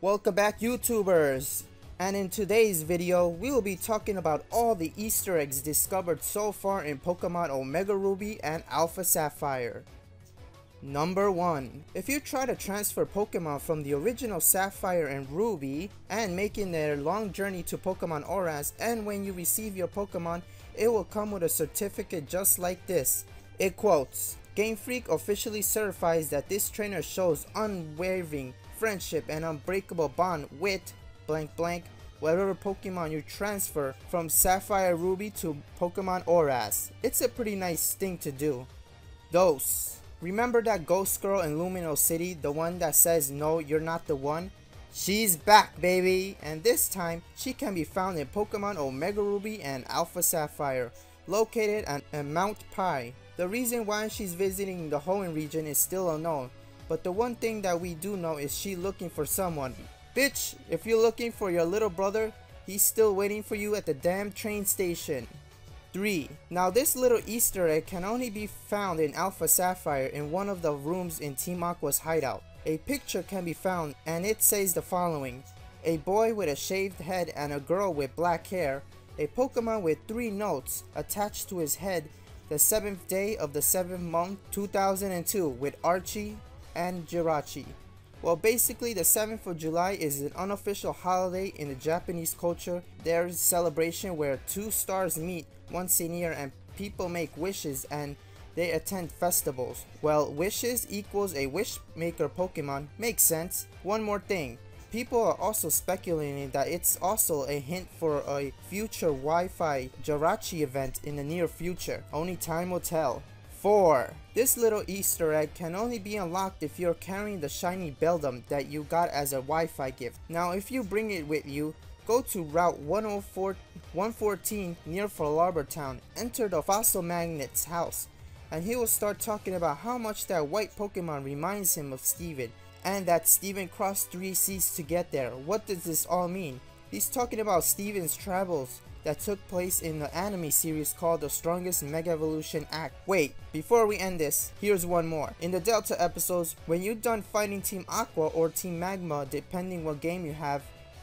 Welcome back YouTubers! And in today's video, we will be talking about all the Easter eggs discovered so far in Pokemon Omega Ruby and Alpha Sapphire. Number 1. If you try to transfer Pokemon from the original Sapphire and Ruby and making their long journey to Pokemon ORAS and when you receive your Pokemon, it will come with a certificate just like this. It quotes, Game Freak officially certifies that this trainer shows unwavering friendship and unbreakable bond with blank blank whatever Pokemon you transfer from Sapphire Ruby to Pokemon ORAS. It's a pretty nice thing to do. Those. Remember that ghost girl in Lumiose City, the one that says no you're not the one? She's back baby! And this time, she can be found in Pokemon Omega Ruby and Alpha Sapphire, located at, Mount Pyre. The reason why she's visiting the Hoenn region is still unknown, but the one thing that we do know is she looking for someone. Bitch, if you're looking for your little brother, he's still waiting for you at the damn train station. 3. Now this little easter egg can only be found in Alpha Sapphire in one of the rooms in Team Aqua's hideout. A picture can be found and it says the following. A boy with a shaved head and a girl with black hair. A Pokemon with three notes attached to his head the 7th day of the 7th month 2002 with Archie and Jirachi. Well, basically, the 7th of July is an unofficial holiday in the Japanese culture. There's a celebration where two stars meet once a year and people make wishes and they attend festivals. Well, wishes equals a wish maker Pokemon makes sense. One more thing, People are also speculating that it's also a hint for a future Wi-Fi Jirachi event in the near future. Only time will tell. 4. This little easter egg can only be unlocked if you're carrying the shiny Beldum that you got as a Wi-Fi gift. Now if you bring it with you, go to Route 104, 114 near Fallarbor Town, enter the Fossil Maniac's house, and he will start talking about how much that white Pokemon reminds him of Steven and that Steven crossed three seas to get there. What does this all mean? He's talking about Steven's travels that took place in the anime series called The Strongest Mega Evolution Act. Wait, before we end this, here's one more. In the Delta episodes, when you're done fighting Team Aqua or Team Magma, depending what game you have,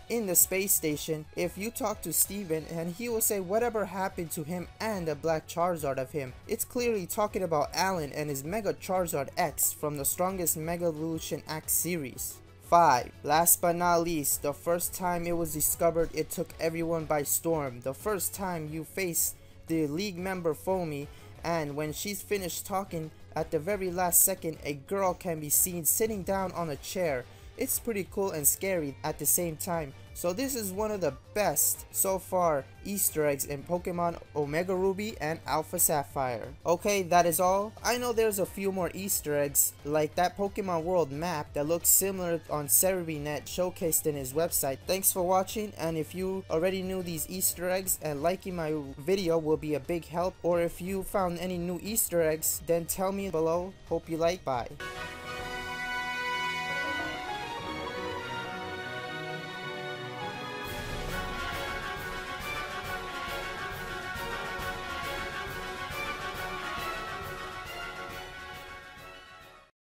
in the space station if you talk to Steven and he will say whatever happened to him and the black Charizard of him. It's clearly talking about Alan and his Mega Charizard X from the strongest Mega Evolution X series. 5. Last but not least, the first time it was discovered it took everyone by storm. The first time you face the league member Phoebe and when she's finished talking at the very last second a girl can be seen sitting down on a chair it's pretty cool and scary at the same time. So this is one of the best so far Easter eggs in Pokemon Omega Ruby and Alpha Sapphire. Okay, that is all. I know there's a few more Easter eggs like that Pokemon World map that looks similar on Serebii.net showcased in his website. Thanks for watching and if you already knew these Easter eggs and liking my video will be a big help or if you found any new Easter eggs then tell me below. Hope you like. Bye.